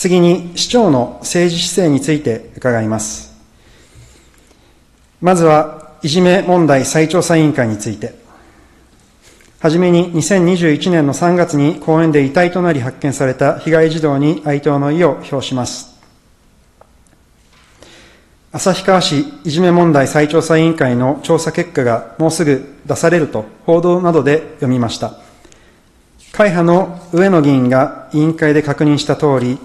次に、市長の政治姿勢について伺います。まずは、いじめ問題再調査委員会について。はじめに2021年の3月に公園で遺体となり発見された被害児童に哀悼の意を表します。旭川市いじめ問題再調査委員会の調査結果がもうすぐ出されると報道などで読みました。会派の上野議員が委員会で確認した通り、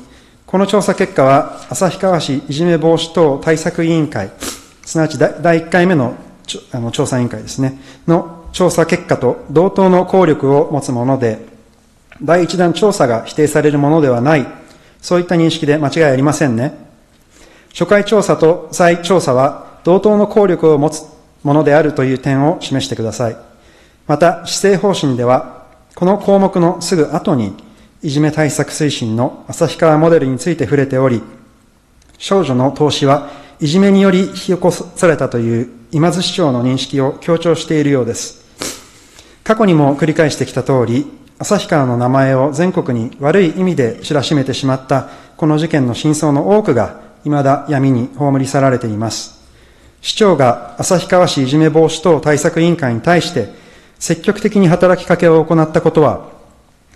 この調査結果は旭川市いじめ防止等対策委員会、すなわち第1回目のあの調査委員会ですね、の調査結果と同等の効力を持つもので、第一弾調査が否定されるものではない、そういった認識で間違いありませんね。初回調査と再調査は同等の効力を持つものであるという点を示してください。また、施政方針では、この項目のすぐ後に、いじめ対策推進の旭川モデルについて触れており、少女の投資はいじめにより引き起こされたという今津市長の認識を強調しているようです。過去にも繰り返してきた通り、旭川の名前を全国に悪い意味で知らしめてしまったこの事件の真相の多くが、未だ闇に葬り去られています。市長が旭川市いじめ防止等対策委員会に対して積極的に働きかけを行ったことは、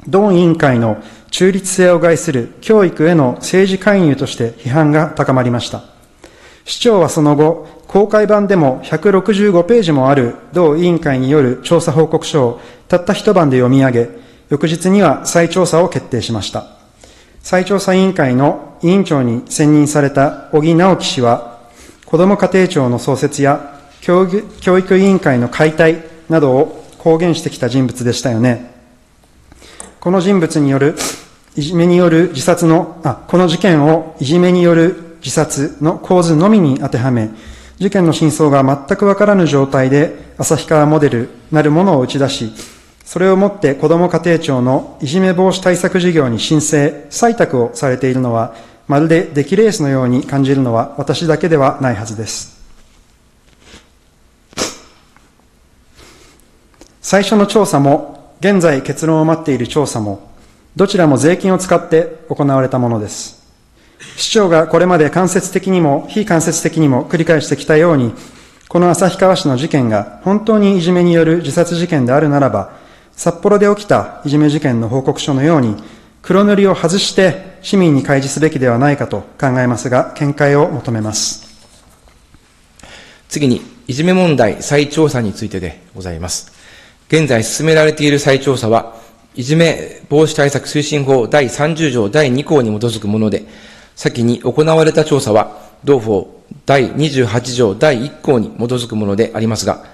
同委員会の中立性を害する教育への政治介入として批判が高まりました。市長はその後、公開版でも165ページもある同委員会による調査報告書をたった一晩で読み上げ、翌日には再調査を決定しました。再調査委員会の委員長に選任された小木直樹氏は、子ども家庭庁の創設や教育委員会の解体などを公言してきた人物でしたよね。この人物によるいじめによる自殺の、あ、この事件をいじめによる自殺の構図のみに当てはめ、事件の真相が全くわからぬ状態で、旭川モデルなるものを打ち出し、それをもって子ども家庭庁のいじめ防止対策事業に申請、採択をされているのは、まるで出来レースのように感じるのは私だけではないはずです。最初の調査も、現在結論を待っている調査も、どちらも税金を使って行われたものです。市長がこれまで間接的にも非間接的にも繰り返してきたように、この旭川市の事件が本当にいじめによる自殺事件であるならば、札幌で起きたいじめ事件の報告書のように、黒塗りを外して市民に開示すべきではないかと考えますが、見解を求めます。次に、いじめ問題再調査についてでございます。現在進められている再調査は、いじめ防止対策推進法第30条第2項に基づくもので、先に行われた調査は、同法第28条第1項に基づくものでありますが、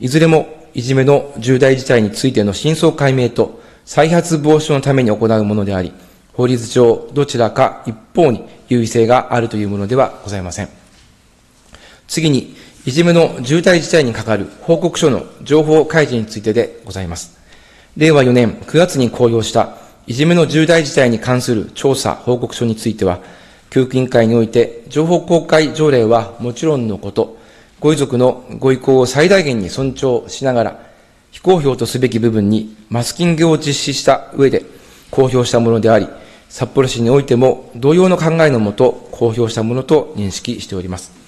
いずれもいじめの重大事態についての真相解明と再発防止のために行うものであり、法律上どちらか一方に優位性があるというものではございません。次に、いじめの重大事態にかかる報告書の情報開示についてでございます。令和4年9月に公表したいじめの重大事態に関する調査報告書については、教育委員会において、情報公開条例はもちろんのこと、ご遺族のご意向を最大限に尊重しながら、非公表とすべき部分にマスキングを実施した上で公表したものであり、札幌市においても同様の考えのもと公表したものと認識しております。